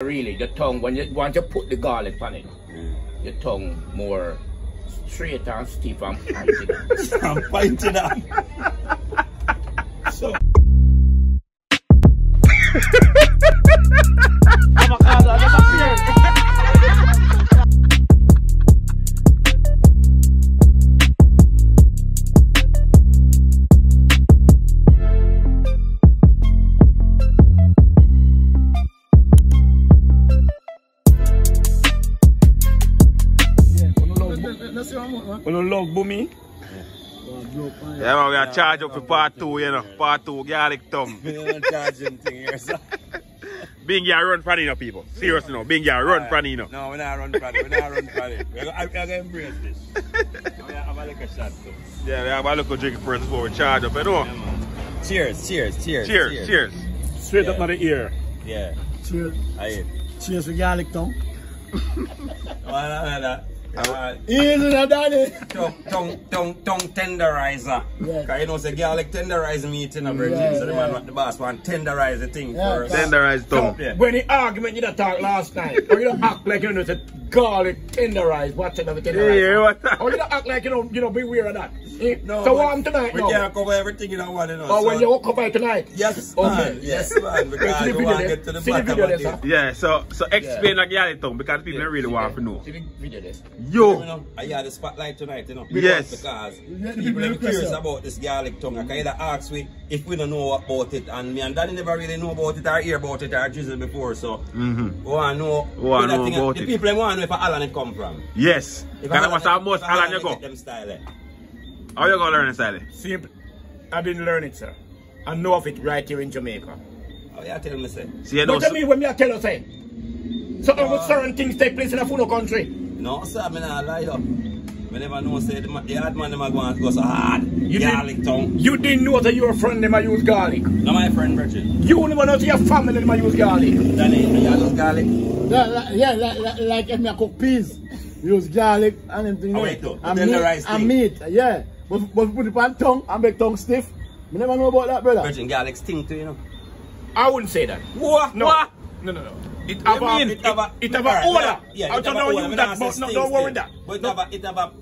Really, the tongue, when you want to put the garlic on it, your tongue more straight and stiff and pointed. I'm pointing out. so. Uno love boomy. Yeah, man, we are charged up for part two, you know. Part two, garlic tongue. We don't charge him thing here, so. Being here, run for you people. Seriously, no. Being here, run for you. No, we're not run for it. We're not run for it. We're gonna, we're gonna embrace this. We have a little shot too. Yeah, we have a little drink first before we charge up, you know. Yeah. Cheers, cheers, cheers. Cheers, cheers. Straight Yeah. up on the ear. Yeah. Cheers, cheers for garlic tongue. Wala na na. Uh, Easy na daddy. tongue, tongue, tongue, tongue tenderizer. Yes. Cause you know, say garlic tenderize meat in a virgin. Yeah, so the yeah. man, want the boss, want tenderize the thing Yeah, first. yeah. Tenderized tongue. Yeah. When the argument you done talk last night, or you don't act like you know the garlic tenderized, whatever tenderized. Yeah, what? Or you don't act like you know, you know, be weird of that. No, so but what I'm tonight We now? can't cover everything in one, you know. Or when so- you walk up tonight? Yes, Okay, man. Yes, man. Because See the video want to get to the See the bottom video of there, it. sir? Yeah, so so explain the garlic tongue because people don't really want to know. See the video there. You Yo, know, I had the spotlight tonight, you know. Yes. Because Yeah, people people are curious it. about this garlic tongue. I can either ask we if we don't know about it, and me and Danny never really know about it or hear about it or drizzle before. So Mhm. we want to know We wanna know thing- about the it. people want to know if Alan it come from. yes. If Because what's our most if Alan you go? Them style, eh? How you gonna learn it, Sally? Simple. I didn't learn it, sir. I know of it right here in Jamaica. Oh, yeah, tell me, say. See, you know, What do you mean when me I tell you say? So uh, certain things take place in a full country. No, sir, me not lie up. Me never know, say, the, ma- hard man, them a go and go so hard. You garlic didn't- tongue. You didn't know that your friend them a use garlic. No, my friend, Bridget. You never know that your family them a use garlic. Danny, you use garlic? Yeah, like, yeah, like, like, like if me cook peas, use garlic and them thing Oh, there. wait, though. and Then the rice and meat, yeah. But, but put it on tongue and make tongue stiff. Me never know about that, brother. Virgin garlic stink too, you know. I wouldn't say that. What? No. What? No, no, no. It have a, mean? it, It have a- it have a Alright. Yeah, I don't have a know you that, but no, don't worry that. But it have a, it have a,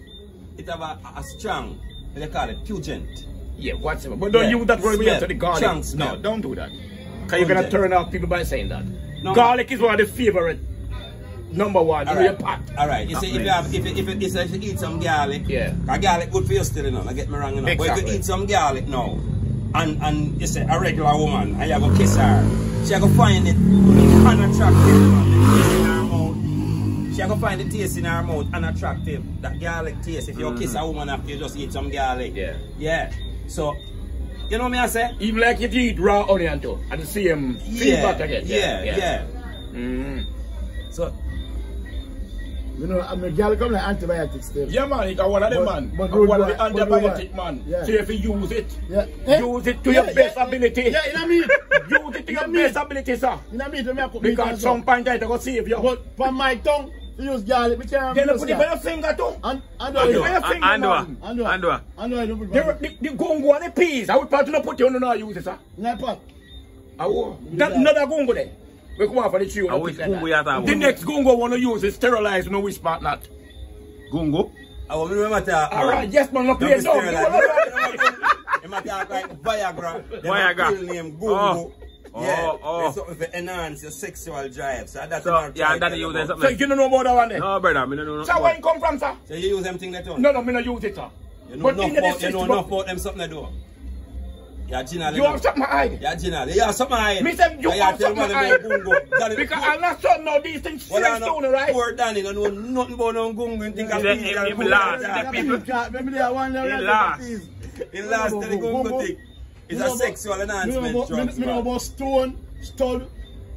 it have a, a strong, what they call it, pungent. Yeah, whatever. But don't Yeah. use that word Smell. to the garlic. Strong no, don't do that. Because you're going to turn off people by saying that. No. Garlic is one of the favorite number one in your Alright, pot. alright. You see, if you have, if you, if you, if you, eat some garlic, Yeah. a garlic good for you still, you know. Don't get me wrong, you know. But if you eat some garlic now, and and you say a regular woman, and you go kiss her, she go find it unattractive, you know. The taste in her mouth. She go find the taste in her mouth unattractive. That garlic taste. If you kiss a woman after you just eat some garlic, Yeah. yeah. So, you know me I say? Even like if you eat raw onion too, and the same Yeah, feedback again. yeah, yeah. Mm. So, You know, I mean, garlic come like antibiotics still. Yeah, man, it's one of them, man. but one of the one, but good antibiotic, man. Yeah. So if you use it, Yeah. Eh? use it to your best ability. Yeah, you know me. Use it to your best ability, sir. You know me, when me a Because some stuff. point I go save you. But for my tongue, to use garlic, me can't then put it on garlic. your finger too. And, and, Put it and, your and, finger, and, man. and, And and, and, The, it the, the gungo and the peas, I would probably not put you on no use it, sir. in that pot. I will. That, another gungo there. We come out for the tree. Which gungo you The have? next gungo want to use is sterilize, no which part not. Gungo. I will remember that. Uh, All right, uh, yes, man, no play be dumb. It might talk like Viagra. Viagra. a name Gungo. Oh. Yeah, Oh, oh. something to enhance your sexual drive. So that's So, yeah, that you to then tell So you don't know about that one there? No, brother, I don't know. So where you come from, sir? So you use them thing that one? No, no, me no use it, sir. You know But enough in the about, you know system- enough about them something to do. Yeah, Gina. You have something to hide. Yeah, Gina. Yeah, something hide. Me say you have tell something me to about hide. Gungo. Danny, Because I'm not certain now these things Well, straight I know, sooner, right? poor Danny don't know nothing about no Gungo and think Yeah, of yeah, peas yeah, and yeah, Gungo. last, Yeah, the people- Maybe they are one there. He last. please. Last to the Gungo thing. It's a sexual Me know enhancement about- Me me know about stone, stud,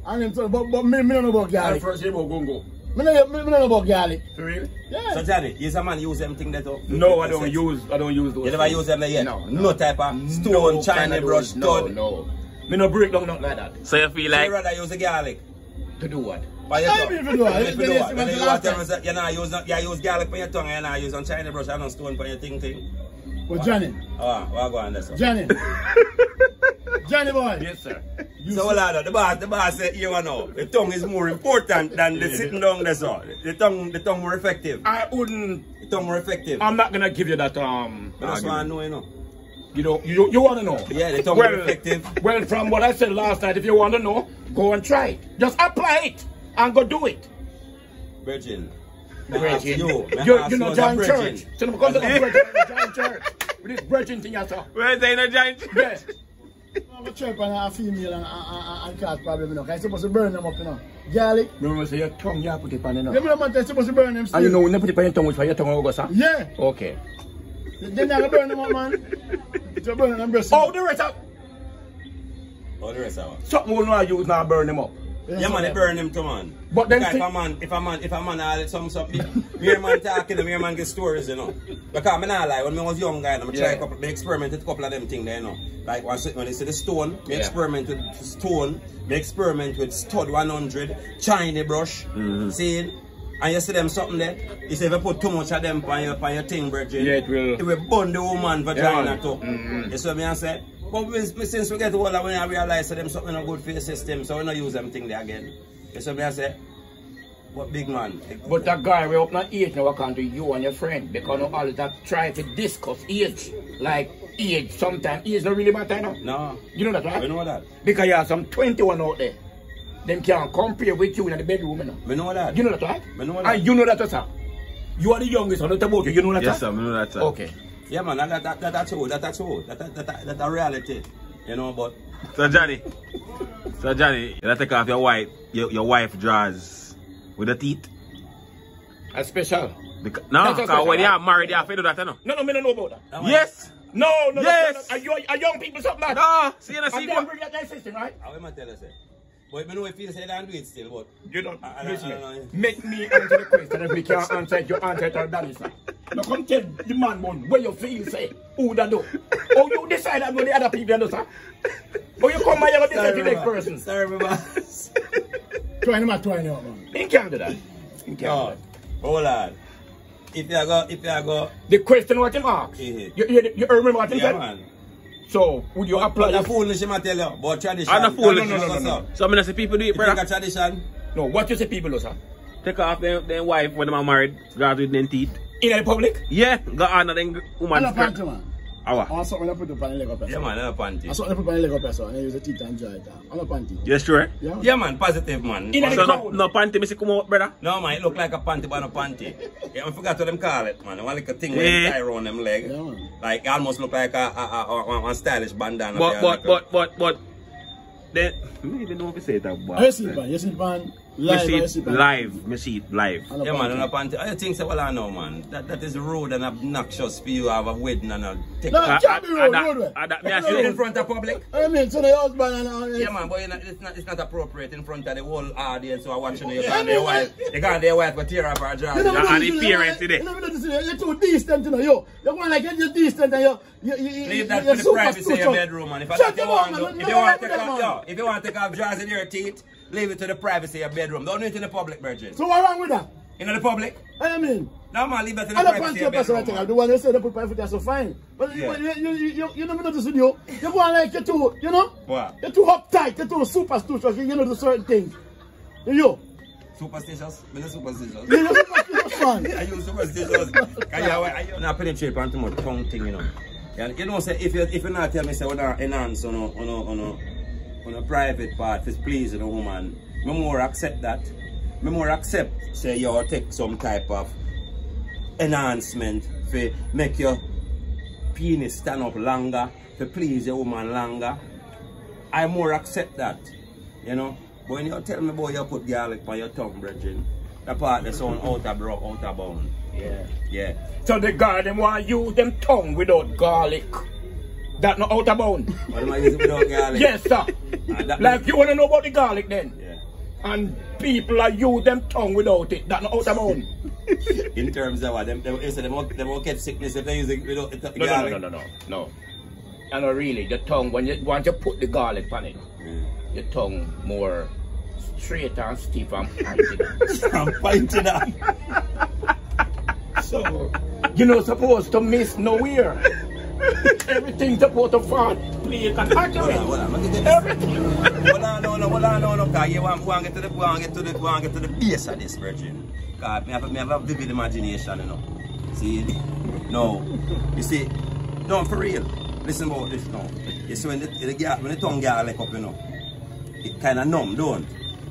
and them stuff, but, but me, me don't know about I garlic. first hear about gungo. Me know, me, me know about garlic. For real? Yeah. So Johnny, you a man use them thing that up? No, I don't use. I don't use those. You never things. use them there yet? No, No type of stone, No china kind of brush, No, stud. no. Me no break down nothing like that. So you feel So you rather use the garlic? To do what? By your I mean, if you do it, If you do the- it, it's then the you last want to tell time. me say you not use, you use garlic for your tongue, you not use on china brush and on stone for your thing thing. But Johnny, Ah, what go on there, sir? Johnny, Johnny boy, Yes, sir. You So see- hold the boss, the boss said, you know, the tongue is more important than the sitting down there, so. The tongue, the tongue more effective. I wouldn't. The tongue more effective. I'm not gonna give you that. Um. But that's why I know, you know. You know. You you want to know? Yeah, the tongue well, effective. Well, from what I said last night, if you want to know, go and try it. Just apply it and go do it. Virgin. May I ask Virgin. You, may I you ask you you know as a join virgin? church. So because of virgin, join church. With this virgin thing, you saw. Where is the in a giant? Yes. I'm a chirp and a female and, and, and, cat problem, you know. 'cause it's supposed to burn them up, you know. Garlic. Remember, say your tongue, you put it on, you know. Know, man, they're supposed to burn them still. And you know, when you put it on your tongue, which your tongue will go, sir? Yeah. Okay. Then they're burn them up, man. They're burning them breasts. Oh, the rest of Oh, the rest of it. something will not use now burn them up. Yeah, man, they burn him too, man. But then Because if a man, if a man, if a man, uh, some something, me man talking, me man get stories, you know. Because me not lie, when I was young guy, I try a couple, me experimented a couple of them things there, you know. Like when, when they see the stone, me Yeah. experiment with stone, me experiment with stud 100, China brush, Mm-hmm. see and you see them something there, you say if you put too much of them on your, on your thing, brethren, Yeah, it will- it will burn the woman vagina Yeah. too. Mhm. You see what I say? But we, we- since we get older, when I realize that them something not good for your system, so we not use them thing there again. You see what I say? But big man, But that guy we up not age now can to you and your friend because now all that try to discuss age. Like age sometimes age not really matter now. no, You know that we right? know that. Because you have some 21 out there. Them can't compare with you in the bedroom you know. We know that. You know that right? I know that. And you know that sir. You are the youngest on the about you. You know that Yes, sir? sir, I know that, sir. Okay. Yeah, man, that, that, that, that's true. That, that's true. That, that, that, that, that's a reality. You know, but So, Johnny. So, Johnny, you take off your wife, your, your wife drawers with the teeth. A special. Because, no, That's a when special, you are married, you have to do that, you know. No, no, me don't know about that. that one- Yes. No, no, Yes. no, no. Are you are young people something like No, see, you know, And see then what? bring that guy system, right? I will not tell you, say. But I know if you say they don't do it still, but You don't I- I- listen. I- I- I- Make me answer the question. If we can't answer it, you answer it or that is not. Now come tell the man one where you feel say who that do. Oh you decide that no the other people do sir. Oh you come here and decide the next person. Sorry, Baba. Trying them out, trying them out, man. He can't do that. He can't do that. hold on. If you go, if you go, The question what him ask. Mhm. You, you, you remember what he yeah, said? man. So would you apply But the this? foolish, him I tell you, but tradition. I'm not foolish. No, no, no, no, no. So, I mean, I say people do it, You think brother. a tradition? No, what you say people do sir? Take off their, their wife when they are married, drawers with them teeth. In the public? Yeah, go on and then I woman. don't panty, man. I Our. want ah, something to put up on the leg up there. Yeah, man, I'm a panty. I saw them put on leg up there, so and I use the teeth and dry it down. I'm a panty. You sure? Yeah. Yeah, man, positive, man. In a- ah, So, no, no panty, me say come out, brother. No, man, it look like a panty, but no panty. Yeah, I forgot what them call it, man. One like a thing where Yeah. you tie around them leg. Yeah, man. Like, it almost look like a, a, a, a, a stylish bandana. But, there, but, like a- but, but, but, then, I don't even know if you say that, but. You sleep on, you sleep on Me live, see you it live, me see it live. on a Yeah, man, panty. on a panty. I think so, well, I know, man. That, that is rude and obnoxious for you to have a wedding and a take No, it can't be road, that- road way. uh, me I can't say in front of public. I mean, so the husband and all Yeah, man, but you know, it's not it's not appropriate in front of the whole audience who are watching you. You Yeah, got their man, wife, you got their wife, but tear up her You jaw. never And know the parents you today. know You're too decent, you know, yo. You're going like you're decent and you're, you, you, you, Leave that you're for the super privacy of your spiritual. bedroom, man. If I Shut you your want, to, if you want like to take off, man. yo, if you want to take off jars in your teeth, leave it to the privacy of bedroom. Don't do it in the public, Virgin. So what wrong with that? In the public, I mean, no man, leave it to the privacy of your person, I bedroom. think. The one you say they put private, that's so fine. But you, Yeah. you, you, you, you, you never notice with you. You're going like you're too, you know? What? You're too uptight, you're too superstitious, you know, do certain things. You, Superstitious? Me not superstitious. you're superstitious, man. I use superstitious. You are, you not penetrate on too much tongue thing, you know. You know, say if you if you not tell me say not enhance on a on a on a private part is pleasing a woman, me more accept that. Me more accept say you take some type of enhancement for make your penis stand up longer, to please a woman longer. I more accept that. You know? But when you tell me boy you put garlic on your tongue, brethren, that part that's on out of bro, out of bound. Yeah. Yeah. So the guy them want use them tongue without garlic. That not out of bound. What am I using without garlic? yes, sir. Ah, like you wanna know about the garlic then? Yeah. And people are use them tongue without it. That not out of bound. In terms of what them, them, you say them, won't- them won't catch sickness if they use it without it, No, no, garlic. no, no, no, no, no. And no, really, the tongue when you want you put the garlic on it, Mm. your tongue more straight and stiff and pointed. I'm pointing out. so you're not supposed to miss nowhere. Everything supposed to fall. Play it and accurate. Hold on, hold on. Let me get Everything. Hold on, no, no, hold on, no, no, cause you want, want to get to the, want to get to the, want to get to the base of this, virgin. Cause me have, me have a vivid imagination, you know. See, no, you see, no, for real. Listen about this now. You see, when the, the, girl- when the tongue get like up, you know, it kind of numb, don't?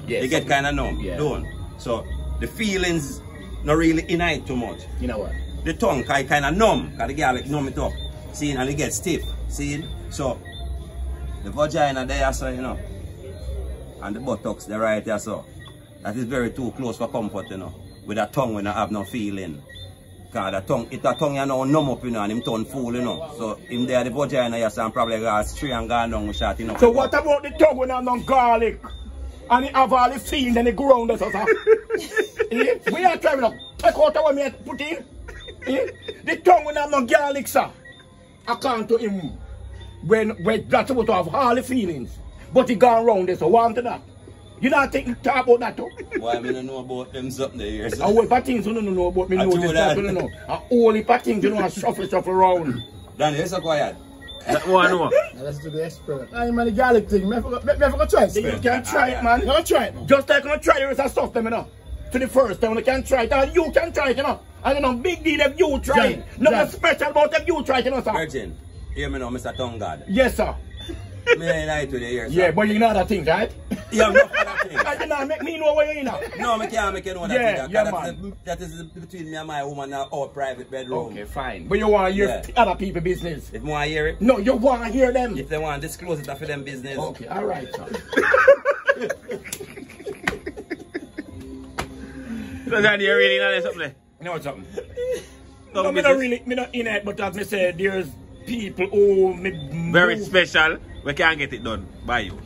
Yes. You get kind of numb, Yeah. don't? So the feelings not really in it too much. You know what? the tongue kind of numb, because the girl like numb it up. See, and it gets stiff. See, so the vagina there, so you know, and the buttocks there right there, so that is very too close for comfort, you know. With a tongue when I have no feeling. Cause the tongue, if the tongue you know numb up, you know, and him turn full, you know. So him there the vagina, yes, and probably got straight and gone down with shot, you know. So what about the tongue when I'm on garlic? And it have all the field and the ground that's also. Eh? We are trying to take out what me put in. Eh? The tongue when I'm on garlic, sir. According to him, when, when that's supposed to have all the feelings. But he gone round there, so want to that. You not think talk about that too? Why I don't know about them something there, A so. whole heap of things you don't know about me I know do this that. that you don't know. A whole heap of things you know shuffle shuffle around. Danny, you're so quiet. That one know. Now let's do the experiment. I'm man, the garlic thing. Me have to- me have to try it. You You can try it ah, man. gonna try it now? Just like you try the rest of stuff them you know. To the first time you can try it and you can try it you know. And you know big deal if you try it. John, Nothing John. special about if you try it you know sir. Virgin, hear me now, Mr. Tongue God. Yes sir. Me ain't lie to the ear, sir. Yeah but you know other things right? You have enough other things. And you know make me know where you in. No, I can't make you know that. Yeah, thing, yeah, that, man. that is between me and my woman in our private bedroom. Okay fine. But you want to hear Yeah. other people business. If you want to hear it, No you want to hear them. if they want to disclose it for them business. Okay alright sir. So Johnny, you really know something? You know something? Tongue No, me not really, me not in it, but as me say, there's people who me Very move- special. We can't get it done by you.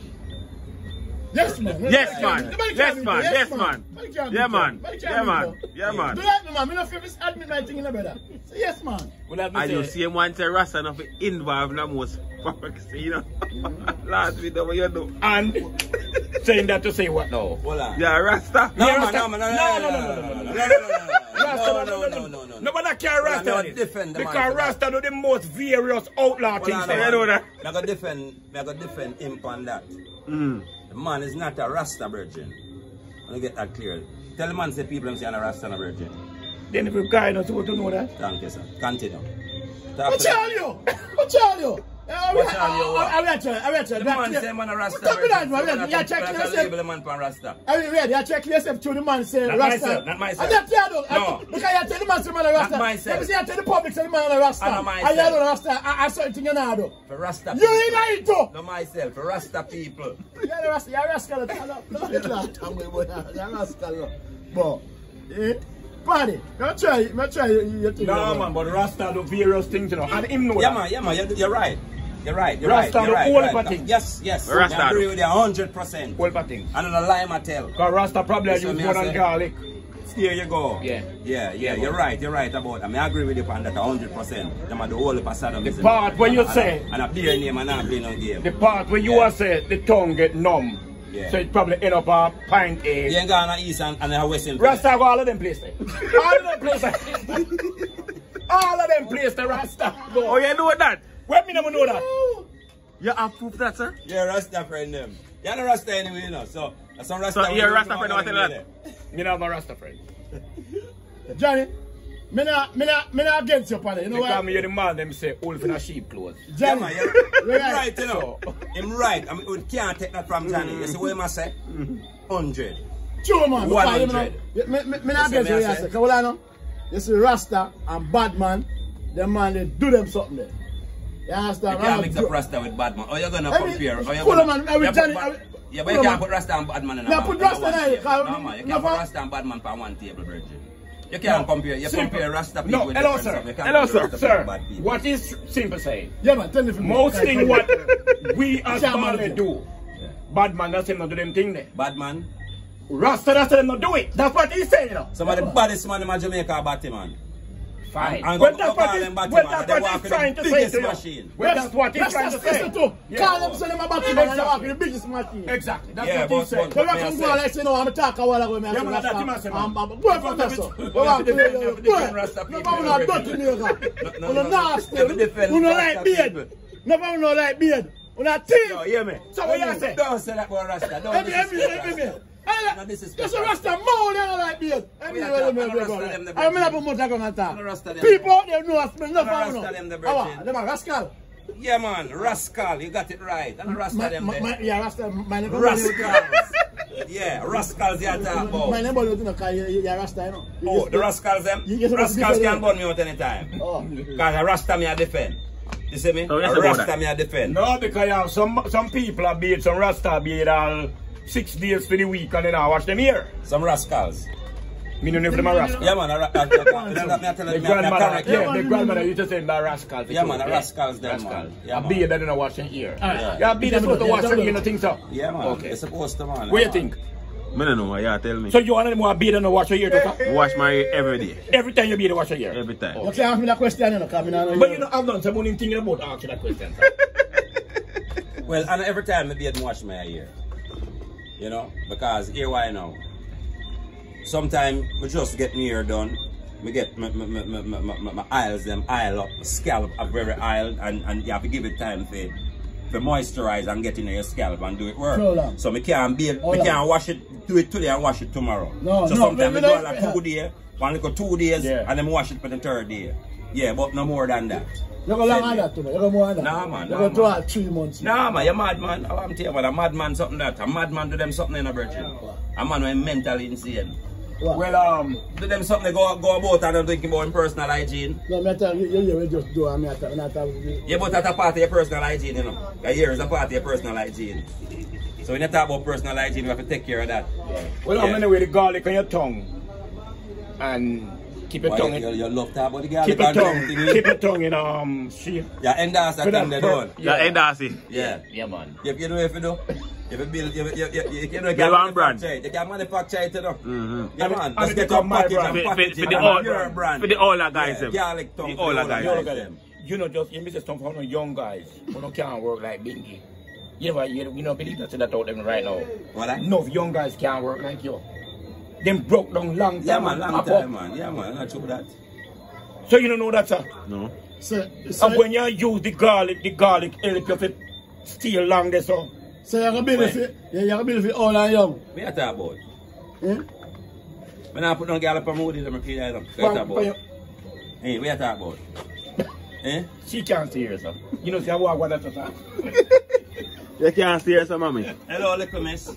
Yes, man. Yes, man. Nobody Yes, can beat man. Yes, man. Nobody can Yeah, man. you. Yeah, man. you. Yeah, man. Do that, man. Me not feel this admit my thing in the brother. Say yes, man. Well, as me And you see him want to Rasta enough involved in the most fuck, you know. Last week, what you do? and saying that to say what now? Hold on. Yeah, Rasta. No, Yeah, man, Rasta- no, man, no, no, no, no, no, no, no, no, no, no, no, no, Rasta, no, no, no, no, no. Nobody can Well, Rasta I this. defend the man Because for that. Rasta do the most various outlaw things. Hold so on, you know man. that. Me go defend, me go defend him on that. Mm. The man is not a Rasta virgin. Let me get that clear. Tell the man say people them say I'm a Rasta and a virgin. Then if you guy not supposed to know that. Thank you, sir. Continue. Talk What to the- tell you? What tell you? I What tell you what? read you. I read you. The man say I'm a Rasta What virgin. man? I read you. You check I can yourself. label the man for Rasta. I mean, ready. I check yourself to the man say Not Rasta. myself, not myself. I just tell you. No. Because you tell the man say man a Rasta. myself. Let me say I tell the public say the man a Rasta. And not And myself. you know Rasta. I I something you know do. For Rasta You people. ain't it too. No myself, for Rasta people. You're a Rasta. You're a Rasta. You're a Rasta. But, eh? Paddy, I'm try. I'm try. You think No man, but Rasta do various things, you know. And him know Yeah, that. man, yeah, man, you're, you're right. You're right, you're Rasta right. You're right, whole you're right. things. Yes, yes. Rasta I agree with you 100%. Whole heap things. And a lie, I tell. Because Rasta probably Yes, use more than garlic. Here you go. Yeah. Yeah, yeah, Yeah, you're right, you're right about that. I mean, I agree with you on that 100%. Them are the whole Saddam. The part where you and, say- And, and a beer name and not play no game. The part where you Yeah. are say the tongue get numb. Yeah. So it probably end up a pint A. You ain't gone on East and, and a West Rasta go all of them places. all of them places. all of them places Rasta go. Oh, you know that? When me never know that? You have proof that, sir? You're Rasta friend them. You're not Rasta anyway, you know. So, that's some Rasta. So you're a Rasta friend, what tell that? Me not have a Rasta friend. Johnny, me not, me not, me not against you, Paddy. You know Because what? me hear the man them say wolf in a sheep clothes. Yeah, Johnny, man, you're, you're Right. right, you know. Him right. I mean, we can't take that from Johnny. You see what I say? 100. True, man. One Because, you know, hundred. Me, me, me You not see against me you, I I say? say. Because what I know? You see Rasta and Badman, them man, they do them something there. You understand? You can't mix up Rasta with Badman. Oh, you're gonna compare. Oh, you're gonna, on, I will you tell put you, Ba- I will- Yeah, but you can't man. put Rasta and Badman in a Now one- put Rasta in it, table. No, man, you can't put Rasta and Badman on one table, virgin. You can't compare. You Simple. compare Rasta No, people with hello, sir. stuff. You can't Hello, sir. Rasta Sir, bad what is simple saying? Yeah, man, tell me for. Most thing what we as Chairman Marley do. do, bad that's him not do them thing there. Badman. Rasta that's them not do it. That's what he's saying, you know. Some of the baddest man in my Jamaica are batty man. Fine. I'm well, that's what, it, well, that's what he's trying to say to machine. Well, that's what he's trying to say. Call them, send them a battery, and they're walking the biggest machine. Exactly. That's yeah, what he said. Well, I can go like say, no, I'm talking a while ago, man. Yeah, man, that's him, I said, man. Go for that, sir. Go on, go on. Go on. No, man, we're not dirty, nigga. We're not nasty. We're not like beard. No, man, we're not like beard. We're not team. No, hear me. So what you say? Don't say that, boy, Rasta. Don't say that. Disrespect every, Rasta. every. No, this a Rasta more than like beard. Every, We every, are every, talk- every, Rasta every. them the I mean, brethren. I'm not going to talk. Rasta. People out there know us, man. Enough Rasta of them the them. Them are rascal. Yeah, man. Rascal. You got it right. And Rasta My- them my- my- there. Yeah, Rasta. My name Rascals. yeah, rascals you are talking My about. name is because you- you are Rasta, you know. You Oh, the rascals them? You just want to Rascals can them. burn me out anytime. Oh. Because a Rasta me a defend. You see me? So yes, a Rasta me a defend. No, because you have some some people are beat, some Rasta beat all six days to the week and then I watch them here. Some rascals. Me don't know if them are Rasta. Yeah, man. A, ra- a, a, a, me a tell The you, me a grandmother, correct yeah, you. the grandmother used to say that rascal. Yeah, man, a rascals them, man. Yeah, a man. beard that don't watch them here. Alright. Yeah, beard that's supposed to Yeah, watch them here, you don't think so? Yeah, man. Okay. It's supposed to, man. What yeah, you think? Me don't know, yeah, tell me. So you want them more beard than watch your ear, to Wash my hair every day. Every time you be beard, watch your ear. Every time. You can't ask me that question, you know, because I know But you know, I've done some morning thinking about asking that question. Well, and every time I beard wash my hair. You know? Because here why now? Sometimes we just get my hair done. Me get my, my, my, my, my, my, my aisles them aisle up, my scalp are very aisle and, and you have to give it time for for moisturize and get in your scalp and do it work. Long? So me can't be me can't wash it do it today and wash it tomorrow. No, so no, sometimes me- we like- like two days, one little two days Yeah. and then wash it for the third day. Yeah, but no more than that. You go long on that, too, man. You go more on that. Nah, man, You nah, go two man. or three months. Nah, man, you're mad, man. I'm telling you, man, a madman something that. A madman do them something in a virgin. A man when mentally insane. What? well, um, Do them something they go, go about and them thinking about him personal hygiene. No, me tell you, you, you, you just do it. Me tell you, not tell you. Yeah, but that's a part of your personal hygiene, you know. A year is a part of your personal hygiene. So when you talk about personal hygiene, you have to take care of that. well, Yeah. I'm anyway the garlic on your tongue and keep your Why tongue. you, you, you love talk about the keep garlic your tongue, keep your tongue in um shape. Yeah, and that's the With thing they per- done. Yeah, hey, Darcy. Yeah. Yeah, man. You, you know if you do. If you build, you, you, you, you, you, know, you Build can one brand. manufacture it. You can manufacture it, you know. Mm-hmm. Yeah, And it- man. and Just it get become your my package brand. and For, for, package for it the and old, your brand. for the older guys, Yeah, them. garlic tongue The older the guys. older them. them. You know, just you miss some for no young guys who no can't work like Bingy. You know, what, you, you know, believe that that out them right now. What that? No young guys can't work like you. Them broke down long time. Yeah, man, long pop time, up. man. Yeah, man, not true that. So you don't know that, sir. No. So, so, And when you use the garlic, the garlic help you to steal long there, so. so you can build it for, yeah, you can build it for old and young. We are talking about. Eh? When I put on gal up on mood, I'm feed them. We are talking about. Hey, we are talking about. Eh? She can't see her, sir. You know, see how I want that, sir. You can't see her, so mommy. Hello, little miss.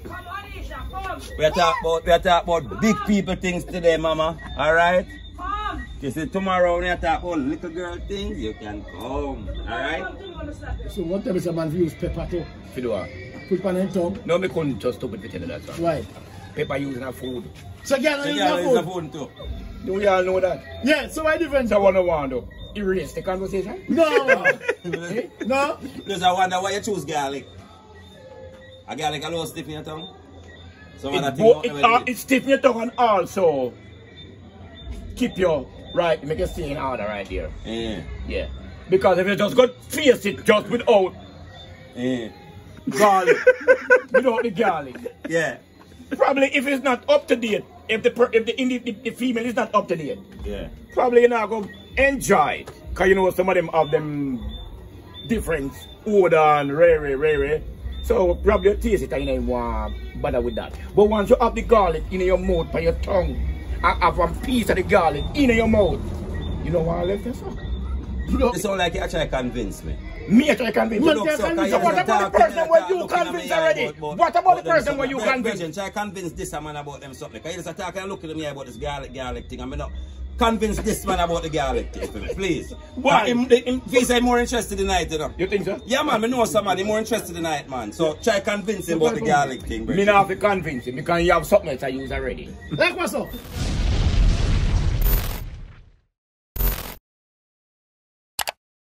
We are talking about, we are talking about big people things today, mama. Alright? You see, tomorrow when you talk about little girl things, you can come. Alright? So what time is a man use pepper to If you do what? put on his tongue? No, me couldn't just stupid to tell you that, sir. Why? Pepper using her food. So girl, So, use yeah, your a food. phone too. Do we all know that? Yeah, so why difference? So what I want to do? Erase the conversation? No, no. Just I wonder why you choose garlic. A garlic a little stiff in your tongue? Some It, bo- out it, uh, with it stiffen your tongue and also keep your right, make you stay in order right there. Yeah. Yeah. Because if you just go face it just without Yeah. garlic, without the garlic, Yeah. probably if it's not up to date, if the per, if the, the the female is not up to date, Yeah. probably you're not gonna enjoy it. Cause you know some of them have them different odor and rare, rare, rare, rare. So probably you taste it and you don't want bother with that. But once you have the garlic in your mouth by your tongue, and have one piece of the garlic in your mouth, you don't want to left yourself. You know, It's all like you try to convince me. me I try to convince you. can't so, convince So what about the person where you convince already? about- about- What about the person where you convince? Try convince this man about them something. Because you just talk and look at me about this garlic, garlic thing. I'm not convince this man about the garlic thing for me, please. Why? Him, him, he say more interested in it, you know. You think so? Yeah, man, I know somebody more interested in it, man. So try convince him about the garlic thing, Me brethren. not have to convince him because you have something else I use already. Like what's up?